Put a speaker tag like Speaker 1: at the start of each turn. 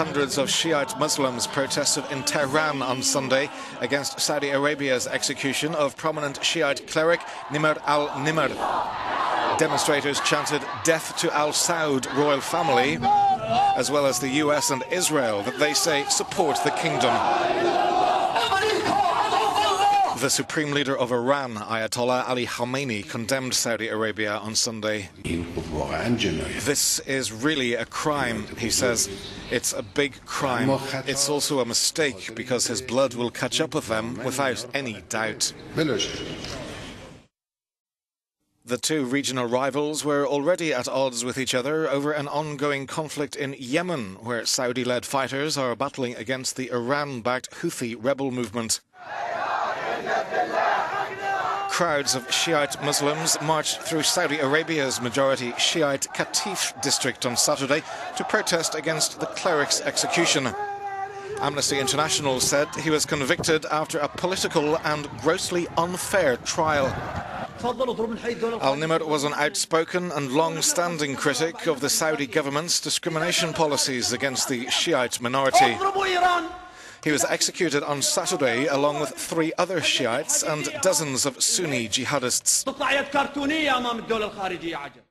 Speaker 1: Hundreds of Shiite Muslims protested in Tehran on Sunday against Saudi Arabia's execution of prominent Shiite cleric Nimr al Nimr. Demonstrators chanted death to al Saud royal family, as well as the US and Israel that they say support the kingdom. The supreme leader of Iran, Ayatollah Ali Khamenei, condemned Saudi Arabia on Sunday. This is really a crime, he says. It's a big crime. It's also a mistake because his blood will catch up with them without any doubt. The two regional rivals were already at odds with each other over an ongoing conflict in Yemen, where Saudi led fighters are battling against the Iran backed Houthi rebel movement. Crowds of Shiite Muslims marched through Saudi Arabia's majority Shiite Qatif district on Saturday to protest against the cleric's execution. Amnesty International said he was convicted after a political and grossly unfair trial. Al Nimr was an outspoken and long standing critic of the Saudi government's discrimination policies against the Shiite minority. He was executed on Saturday along with three other Shiites and dozens of Sunni jihadists.